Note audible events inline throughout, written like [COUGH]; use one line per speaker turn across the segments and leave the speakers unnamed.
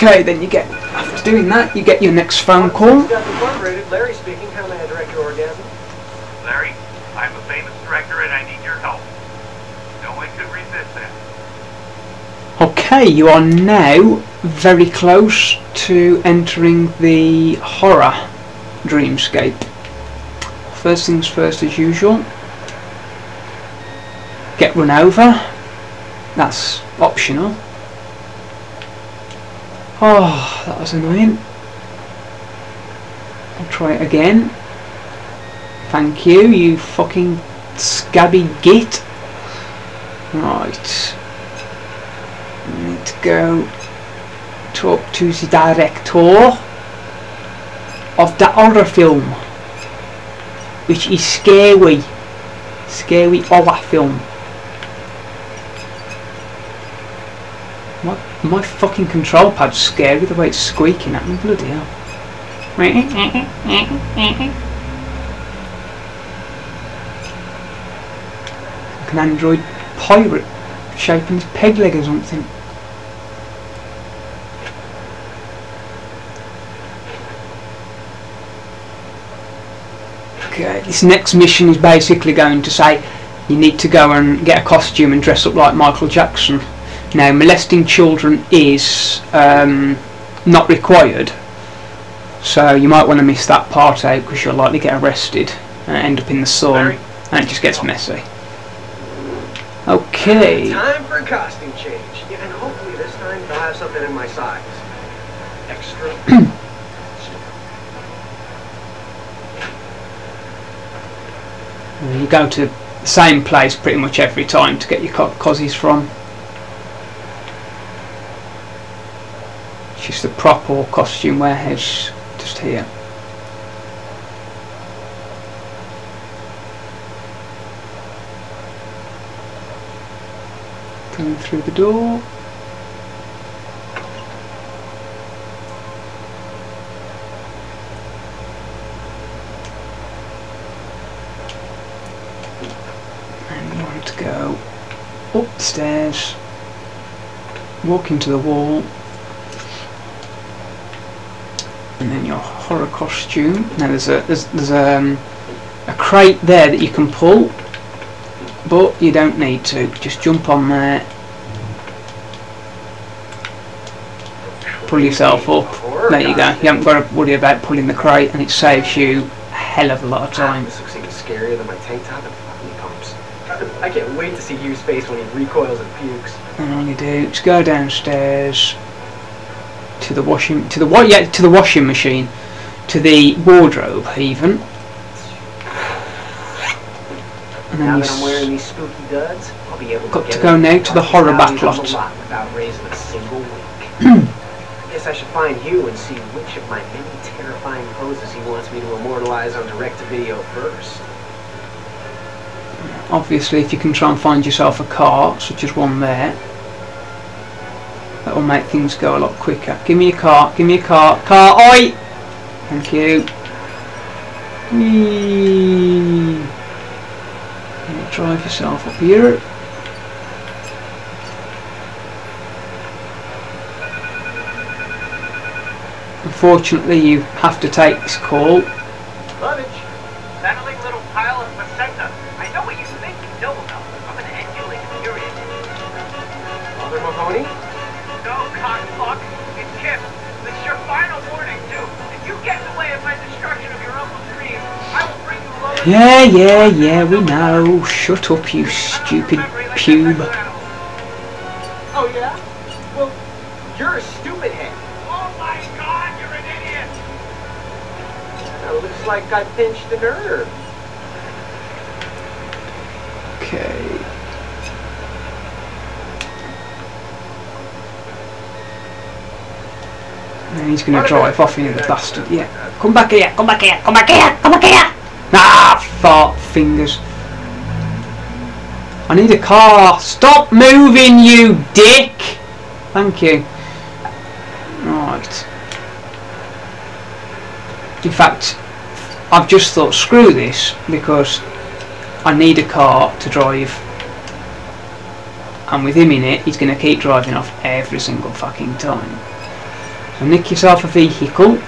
Okay, then you get, after doing that, you get your next phone call.
Larry speaking. How may I direct your orgasm?
Larry, I'm a famous director and I need your help. No one could resist that.
Okay, you are now very close to entering the horror dreamscape. First things first as usual. Get run over. That's optional. Oh, that was annoying. I'll try it again. Thank you, you fucking scabby git. Right. Need to go talk to the director of the horror film. Which is scary. Scary horror film. My, fucking control pad's scary the way it's squeaking at me, bloody hell. Like an android pirate shaping his peg leg or something. Okay, this next mission is basically going to say you need to go and get a costume and dress up like Michael Jackson. Now, molesting children is um, not required, so you might want to miss that part out because you'll likely get arrested and end up in the sun, and it just gets messy. Okay.
Time for a costume change. Yeah, and hopefully this time they'll have something in my size. Extra. [CLEARS THROAT]
You go to the same place pretty much every time to get your co- cozies from. It's just the prop or costume warehouse just here. Going through the door. and want to go up the stairs, walk into the wall, and then your horror costume. Now there's a there's there's um, a crate there that you can pull, but you don't need to. Just jump on there, pull yourself up. There you go. You haven't got to worry about pulling the crate, and it saves you a hell of a lot of time.
This looks even scarier than my tank top and fucking pumps. [LAUGHS] I can't wait to see Hugh's face when he recoils and pukes.
And all you do is go downstairs to the washing to the what yeah to the washing machine, to the wardrobe even. And
Now that I'm wearing these spooky duds, I'll be able to
Got
get
to go now to the horror backlot.
without raising a single wink. [CLEARS THROAT] I guess I should find Hugh and see which of my many terrifying poses he wants me to immortalize on direct-to-video first.
obviously if you can try and find yourself a car, such as one there, that will make things go a lot quicker. Give me a car, give me a car, car, oi! Thank you. Whee! And drive yourself up here. Unfortunately, you have to take this call. Yeah, yeah, yeah, we know. Shut up, you stupid pube.
Oh, yeah? Well, you're a stupid head.
Oh my god, you're an idiot!
It looks like I pinched a nerve.
Okay. And he's going to drive off into the bastard. Yeah. Come back here, come back here, come back here, come back here! Ah, fart fingers. I need a car. Stop moving, you dick! Thank you. Right. In fact, I've just thought, screw this, because I need a car to drive. And with him in it, he's going to keep driving off every single fucking time. And nick yourself a vehicle.
Maybe if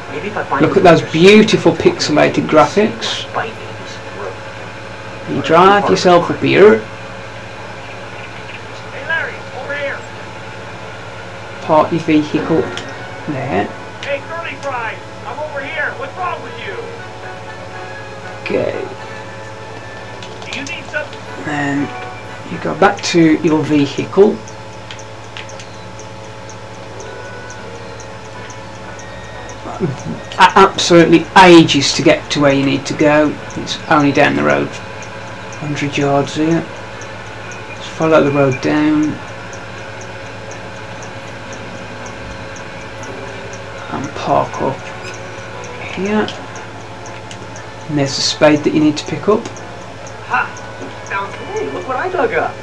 I find
Look at those beautiful pixelated graphics.
bite me in his throat.
You drive yourself up here,
Hey, Larry, over here.
park your vehicle there.
Hey, curly fries, I'm over here. What's wrong with you?
Okay.
Do you need some?
Then you go back to your vehicle. Absolutely ages to get to where you need to go. It's only down the road, 100 yards here. Just follow the road down. And park up here. And there's a spade that you need to pick up.
Ha! Found hey, look what I dug up.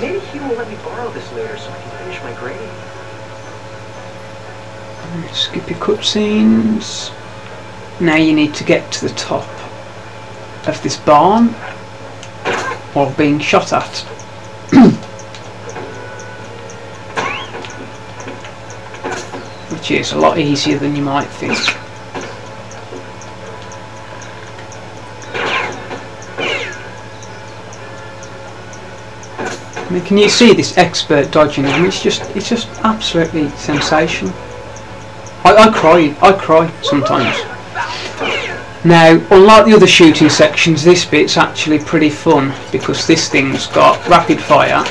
Maybe he will let me borrow this later so I can finish my grading.
Skip your cutscenes. Now you need to get to the top of this barn while being shot at. [COUGHS] Which is a lot easier than you might think. I mean, can you see this expert dodging? I mean, it's just, it's just absolutely sensational. I, I cry, I cry sometimes. Now, unlike the other shooting sections, this bit's actually pretty fun because this thing's got rapid fire.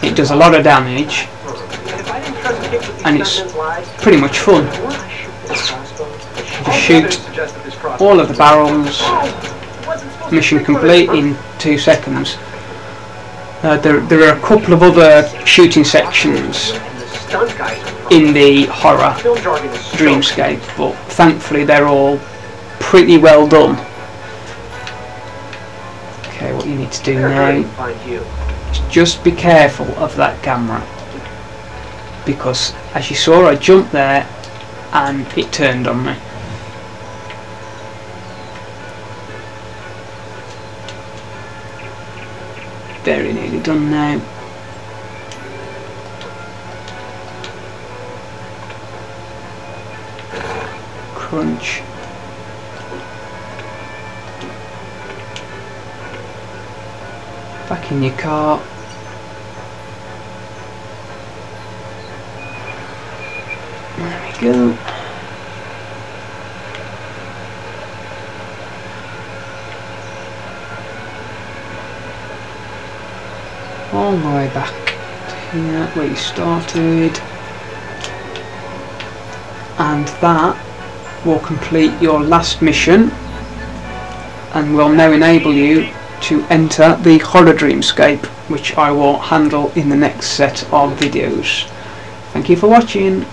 It does a lot of damage, And it's pretty much fun. Just shoot all of the barrels, mission complete in two seconds. Uh, there, there are a couple of other shooting sections in the horror Dreamscape, but thankfully they're all pretty well done. Okay, what you need to do now is just be careful of that camera. Because as you saw I jumped there and it turned on me. Very nearly done now. Crunch. Oh back in your car. There we go. All the way back to here where you started. And that will complete your last mission and will now enable you to enter the Horror Dreamscape which I will handle in the next set of videos. Thank you for watching.